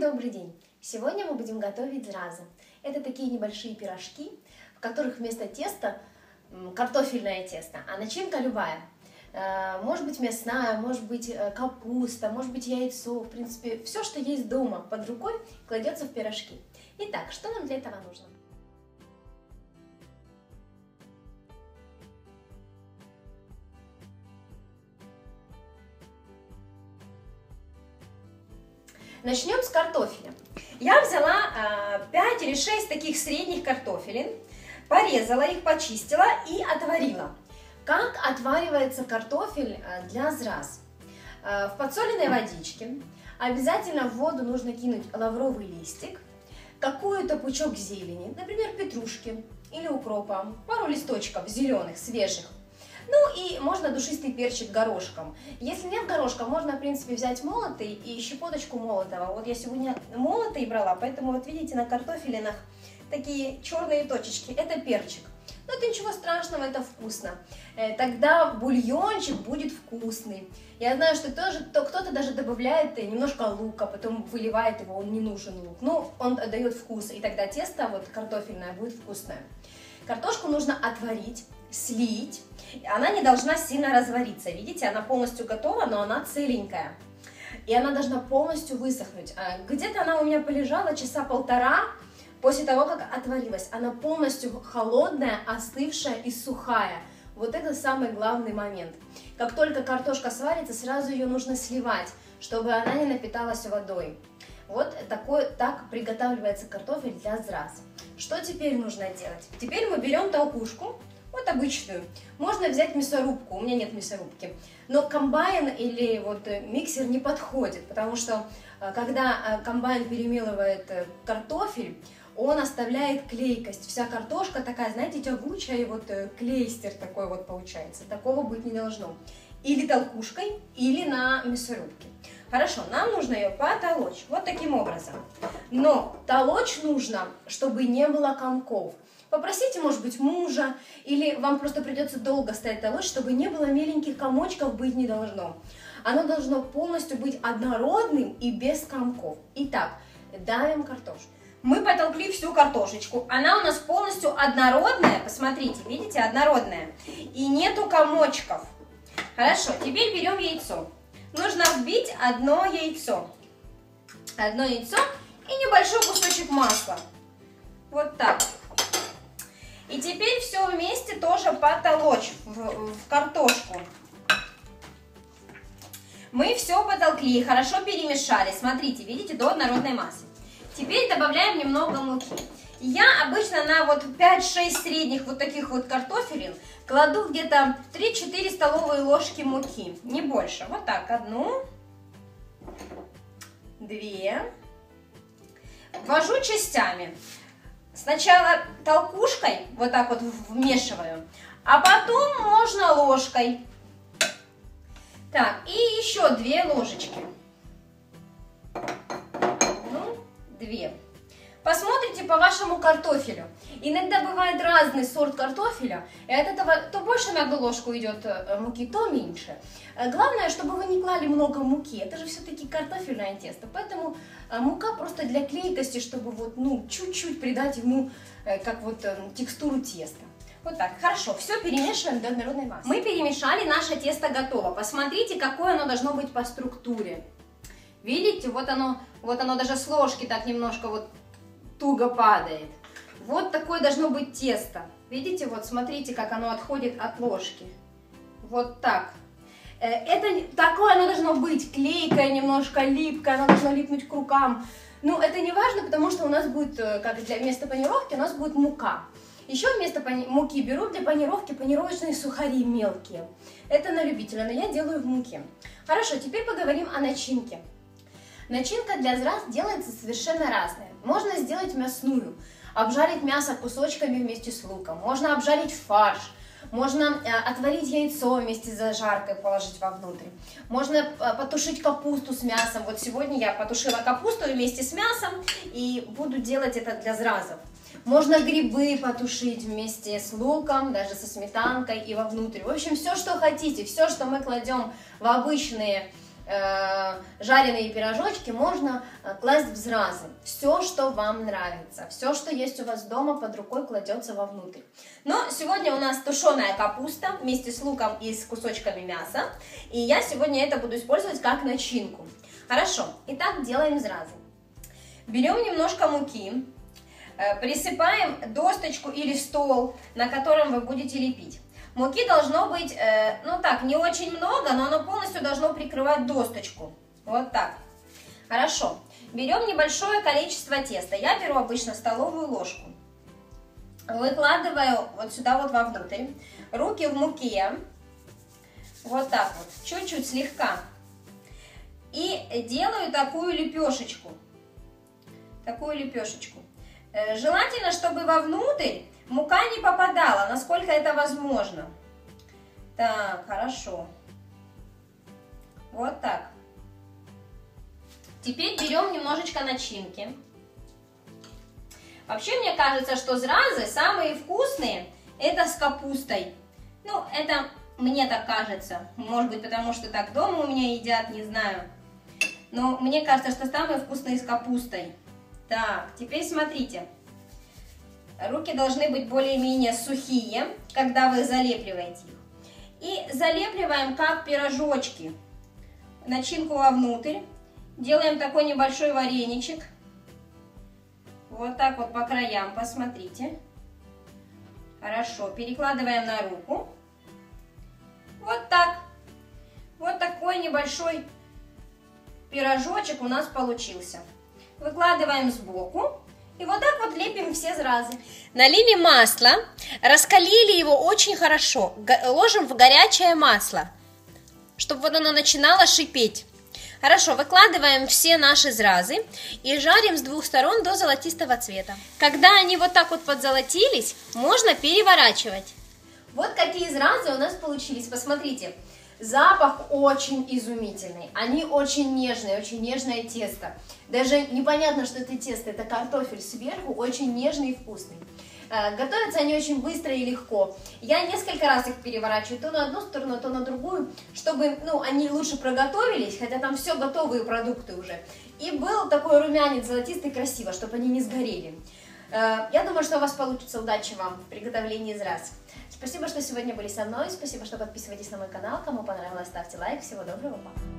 Добрый день! Сегодня мы будем готовить зразы. Это такие небольшие пирожки, в которых вместо теста картофельное тесто, а начинка любая. Э, может быть мясная, может быть э, капуста, может быть яйцо, в принципе, все, что есть дома под рукой, кладется в пирожки. Итак, что нам для этого нужно? Начнем с картофеля. Я взяла 5 а, или 6 таких средних картофелин, порезала их, почистила и отварила. Как отваривается картофель а, для зраз? А, в подсоленной водичке обязательно в воду нужно кинуть лавровый листик, какую-то пучок зелени, например, петрушки или укропа, пару листочков зеленых, свежих, ну и можно душистый перчик горошком. Если нет горошка, можно, в принципе, взять молотый и щепоточку молотого. Вот я сегодня молотый брала, поэтому вот видите на картофелинах такие черные точечки. Это перчик. Но это ничего страшного, это вкусно. Э, тогда бульончик будет вкусный. Я знаю, что тоже кто-то даже добавляет немножко лука, потом выливает его, он не нужен лук. Ну, он дает вкус, и тогда тесто вот картофельное будет вкусное. Картошку нужно отварить, слить. Она не должна сильно развариться. Видите, она полностью готова, но она целенькая. И она должна полностью высохнуть. А, где-то она у меня полежала часа полтора после того, как отварилась. Она полностью холодная, остывшая и сухая. Вот это самый главный момент. Как только картошка сварится, сразу ее нужно сливать, чтобы она не напиталась водой. Вот такой, так приготавливается картофель для зраз. Что теперь нужно делать? Теперь мы берем толкушку, вот обычную. Можно взять мясорубку, у меня нет мясорубки. Но комбайн или вот э, миксер не подходит, потому что э, когда э, комбайн перемелывает картофель, он оставляет клейкость. Вся картошка такая, знаете, тягучая, и вот клейстер такой вот получается. Такого быть не должно. Или толкушкой, или на мясорубке. Хорошо, нам нужно ее потолочь вот таким образом. Но толочь нужно, чтобы не было комков. Попросите, может быть, мужа, или вам просто придется долго стоять толочь, чтобы не было меленьких комочков, быть не должно. Оно должно полностью быть однородным и без комков. Итак, давим картошку. Мы потолкли всю картошечку. Она у нас полностью однородная. Посмотрите, видите, однородная. И нету комочков. Хорошо, теперь берем яйцо. Нужно вбить одно яйцо. Одно яйцо и небольшой кусочек масла. Вот так. И теперь все вместе тоже потолочь в, в картошку. Мы все потолкли, хорошо перемешали. Смотрите, видите, до однородной массы. Теперь добавляем немного муки. Я обычно на вот 5-6 средних вот таких вот картофелин кладу где-то 3-4 столовые ложки муки, не больше. Вот так, одну, две. Ввожу частями. Сначала толкушкой вот так вот вмешиваю, а потом можно ложкой. Так, и еще две ложечки. Ну, две. Посмотрите по вашему картофелю. Иногда бывает разный сорт картофеля, и от этого то больше на ложку идет э, муки, то меньше. Э, главное, чтобы вы не клали много муки, это же все-таки картофельное тесто, поэтому э, мука просто для клейкости, чтобы вот, ну, чуть-чуть придать ему как вот текстуру теста. Вот так, хорошо, все перемешиваем до однородной массы. Мы перемешали, наше тесто готово. Посмотрите, какое оно должно быть по структуре. Видите, вот оно, вот оно даже с ложки так немножко вот туго падает. Вот такое должно быть тесто. Видите, вот смотрите, как оно отходит от ложки. Вот так. Э, это такое оно должно быть, клейкое, немножко липкое, оно должно липнуть к рукам. Ну, это не важно, потому что у нас будет, э, как для вместо панировки, у нас будет мука. Еще вместо муки беру для панировки панировочные сухари мелкие. Это на любителя, но я делаю в муке. Хорошо, теперь поговорим о начинке. Начинка для зраз делается совершенно разная. Можно сделать мясную, обжарить мясо кусочками вместе с луком. Можно обжарить фарш. Можно э, отварить яйцо вместе с зажаркой, положить вовнутрь. Можно э, потушить капусту с мясом. Вот сегодня я потушила капусту вместе с мясом и буду делать это для зразов. Можно грибы потушить вместе с луком, даже со сметанкой и вовнутрь. В общем, все, что хотите, все, что мы кладем в обычные жареные пирожочки можно э, класть в зразы. Все, что вам нравится, все, что есть у вас дома под рукой, кладется вовнутрь. Но сегодня у нас тушеная капуста вместе с луком и с кусочками мяса. И я сегодня это буду использовать как начинку. Хорошо, итак, делаем зразы. Берем немножко муки, э, присыпаем досточку или стол, на котором вы будете лепить. Муки должно быть, э, ну так, не очень много, но оно полностью должно прикрывать досточку. Вот так. Хорошо. Берем небольшое количество теста. Я беру обычно столовую ложку. Выкладываю вот сюда вот вовнутрь. Руки в муке. Вот так вот. Чуть-чуть слегка. И делаю такую лепешечку. Такую лепешечку. Э, желательно, чтобы вовнутрь Мука не попадала, насколько это возможно. Так, хорошо. Вот так. Теперь берем немножечко начинки. Вообще, мне кажется, что зразы самые вкусные это с капустой. Ну, это мне так кажется. Может быть, потому что так дома у меня едят, не знаю. Но мне кажется, что самые вкусные с капустой. Так, теперь смотрите. Руки должны быть более-менее сухие, когда вы залепливаете их. И залепливаем как пирожочки. Начинку вовнутрь. Делаем такой небольшой вареничек. Вот так вот по краям, посмотрите. Хорошо, перекладываем на руку. Вот так. Вот такой небольшой пирожочек у нас получился. Выкладываем сбоку. И вот так вот лепим все сразу. Налили масло, раскалили его очень хорошо, ложим в горячее масло, чтобы вот оно начинало шипеть. Хорошо, выкладываем все наши зразы и жарим с двух сторон до золотистого цвета. Когда они вот так вот подзолотились, можно переворачивать. Вот какие зразы у нас получились, посмотрите. Запах очень изумительный, они очень нежные, очень нежное тесто. Даже непонятно, что это тесто, это картофель сверху, очень нежный и вкусный. Э, готовятся они очень быстро и легко. Я несколько раз их переворачиваю то на одну сторону, то на другую, чтобы ну, они лучше проготовились, хотя там все готовые продукты уже. И был такой румянец золотистый, красиво, чтобы они не сгорели. Э, я думаю, что у вас получится. Удачи вам в приготовлении из раз. Спасибо, что сегодня были со мной. Спасибо, что подписываетесь на мой канал. Кому понравилось, ставьте лайк. Всего доброго, пока.